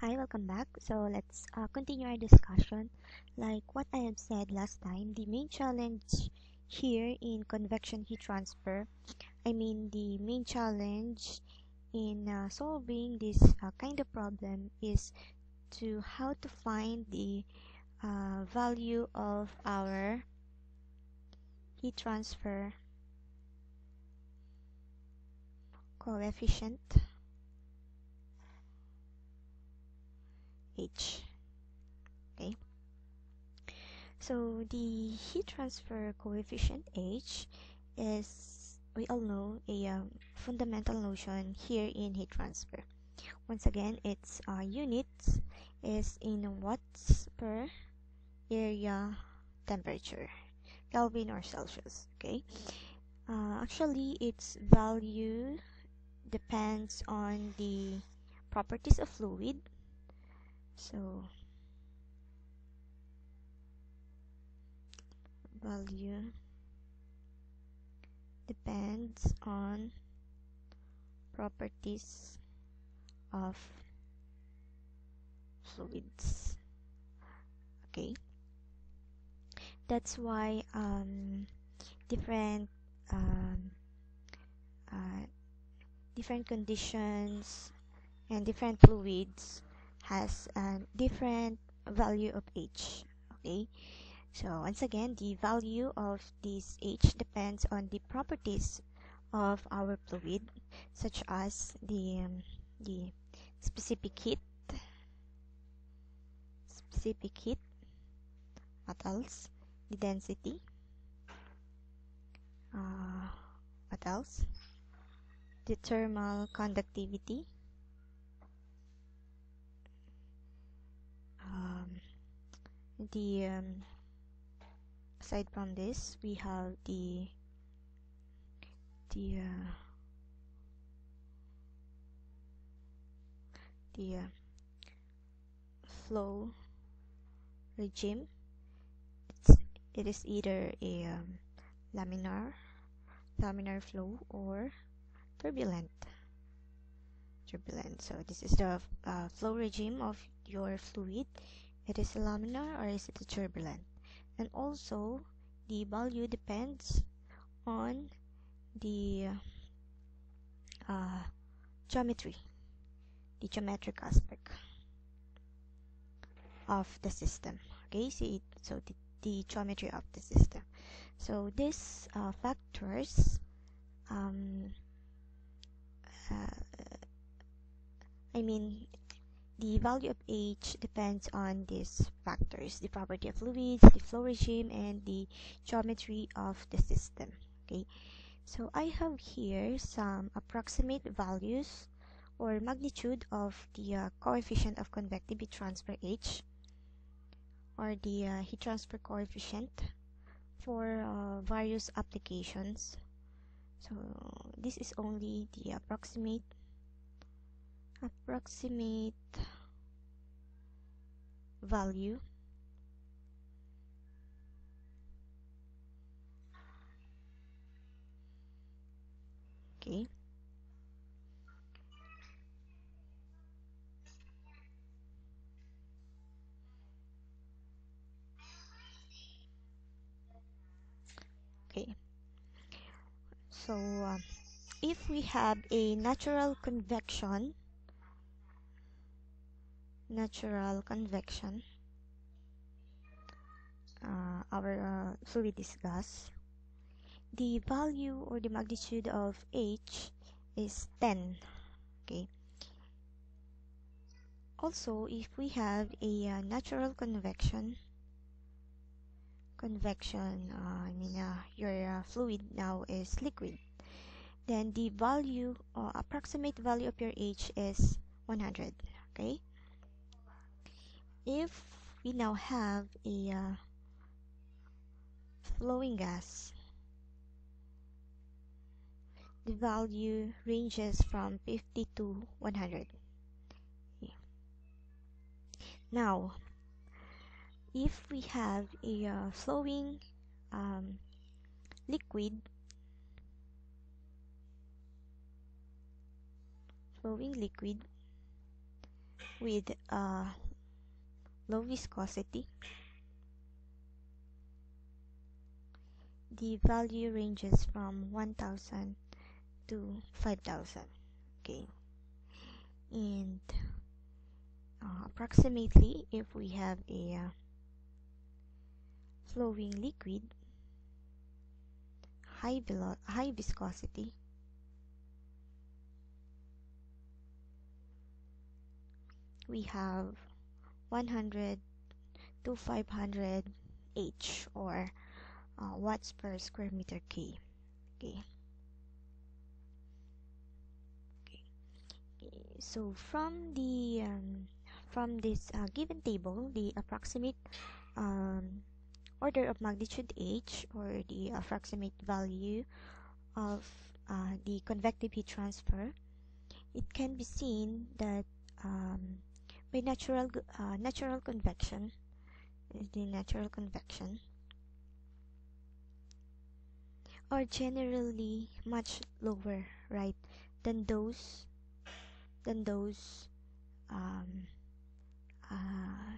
Hi, welcome back. So let's uh, continue our discussion. Like what I have said last time, the main challenge here in convection heat transfer, I mean the main challenge in uh, solving this uh, kind of problem is to how to find the uh, value of our heat transfer coefficient H. Okay. So the heat transfer coefficient H is, we all know, a um, fundamental notion here in heat transfer. Once again, its uh, units is in watts per area temperature, Kelvin or Celsius. Okay. Uh, actually, its value depends on the properties of fluid so value depends on properties of fluids. Okay. That's why um, different um, uh, different conditions and different fluids has a different value of h okay? So once again the value of this h depends on the properties of our fluid such as the um, the specific heat specific heat what else the density uh, what else the thermal conductivity the um, aside from this we have the the uh, the uh, flow regime. It's, it is either a um, laminar laminar flow or turbulent. Turbulent. So this is the uh, flow regime of your fluid it is laminar or is it turbulent? And also the value depends on the uh, geometry the geometric aspect of the system. Okay see so the, the geometry of the system. So these uh, factors um, uh, I mean the value of H depends on these factors, the property of fluids, the flow regime, and the geometry of the system. Okay, so I have here some approximate values or magnitude of the uh, coefficient of convective heat transfer H or the uh, heat transfer coefficient for uh, various applications. So this is only the approximate approximate value. Okay. Okay. So uh, if we have a natural convection natural convection. Uh, our uh, fluid is gas. The value or the magnitude of H is 10 okay? Also if we have a uh, natural convection convection uh, I mean uh, your uh, fluid now is liquid then the value or approximate value of your H is 100 okay if we now have a uh, flowing gas the value ranges from 50 to 100 now if we have a uh, flowing um, liquid flowing liquid with uh, low viscosity. The value ranges from 1000 to 5000 okay? And uh, approximately if we have a uh, flowing liquid high high viscosity we have 100 to 500 H or uh, watts per square meter K. Okay. okay. So from the um, from this uh, given table, the approximate um, order of magnitude H or the approximate value of uh, the convective heat transfer, it can be seen that um, by natural uh, natural convection. Is the natural convection. Are generally much lower right? Than those than those um, uh,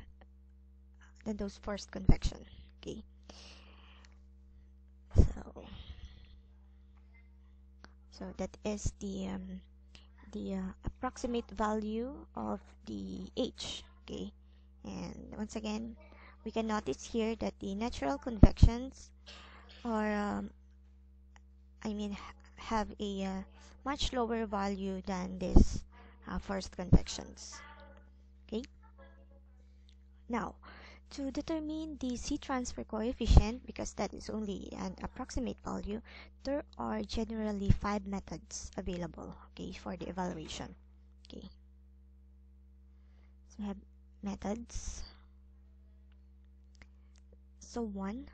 than those forced convection. Okay. So so that is the um, the uh, approximate value of the h okay? And once again we can notice here that the natural convections are um, I mean have a uh, much lower value than this uh, forced convections okay? Now to determine the heat transfer coefficient, because that is only an approximate value, there are generally five methods available, okay, for the evaluation. Okay. So we have methods. So one,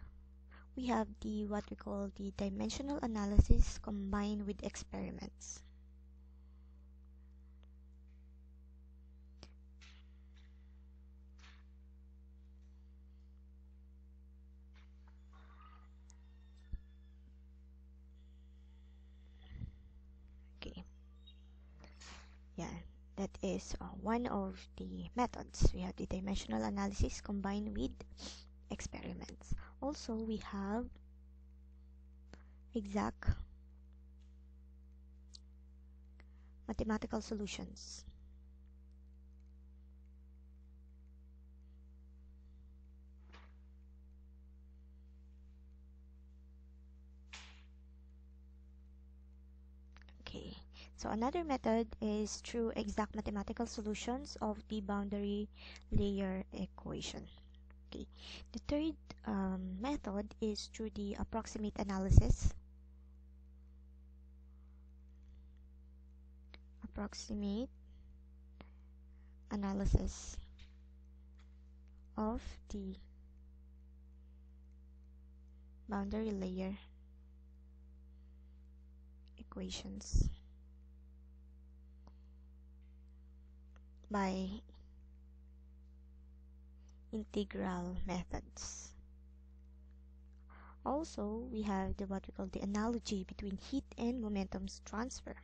we have the what we call the dimensional analysis combined with experiments. yeah that is uh, one of the methods. We have the dimensional analysis combined with experiments. Also we have exact mathematical solutions So another method is through exact mathematical solutions of the boundary layer equation. Okay. The third um, method is through the approximate analysis. Approximate analysis of the boundary layer equations. By integral methods. Also, we have the what we call the analogy between heat and momentum's transfer.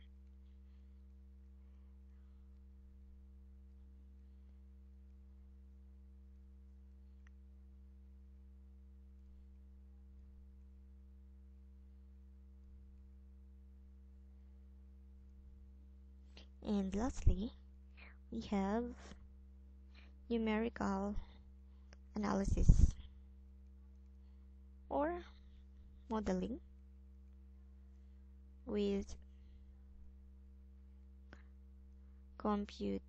And lastly, we have numerical analysis or modeling with computational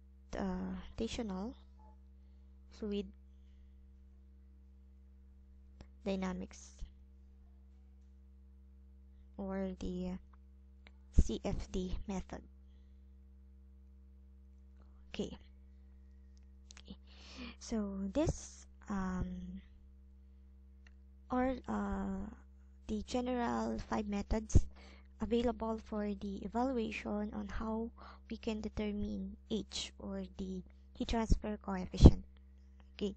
fluid dynamics or the CFD method okay. So this um are uh, the general five methods available for the evaluation on how we can determine H or the heat transfer coefficient. Okay.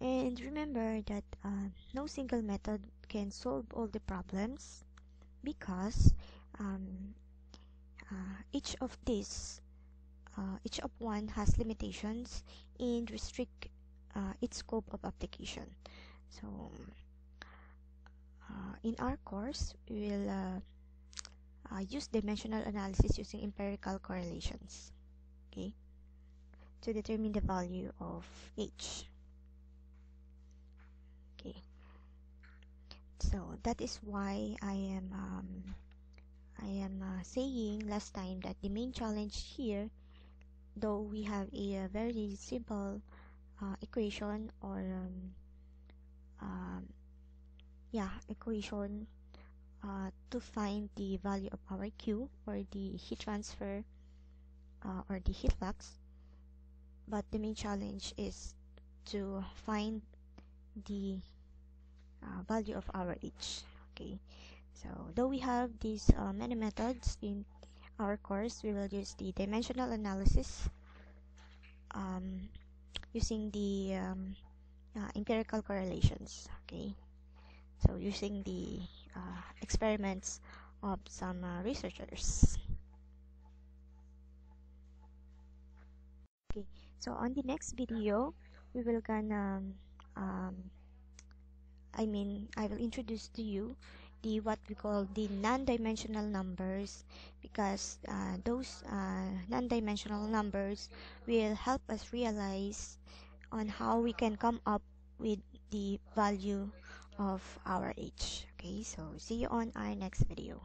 And remember that uh, no single method can solve all the problems because um, uh, each of these uh, each of one has limitations and restrict uh, its scope of application. So uh, in our course, we will uh, uh, use dimensional analysis using empirical correlations okay, to determine the value of h. Okay, so that is why I am um, I am uh, saying last time that the main challenge here, though we have a, a very simple uh, equation or um, um, yeah equation uh, to find the value of our Q or the heat transfer uh, or the heat flux. But the main challenge is to find the uh, value of our H. Okay. So though we have these uh, many methods in our course we will use the dimensional analysis um, using the um, uh, empirical correlations okay? So using the uh, experiments of some uh, researchers. Okay so on the next video we will gonna um, I mean I will introduce to you the what we call the non-dimensional numbers because uh, those uh, non-dimensional numbers will help us realize on how we can come up with the value of our H. Okay so see you on our next video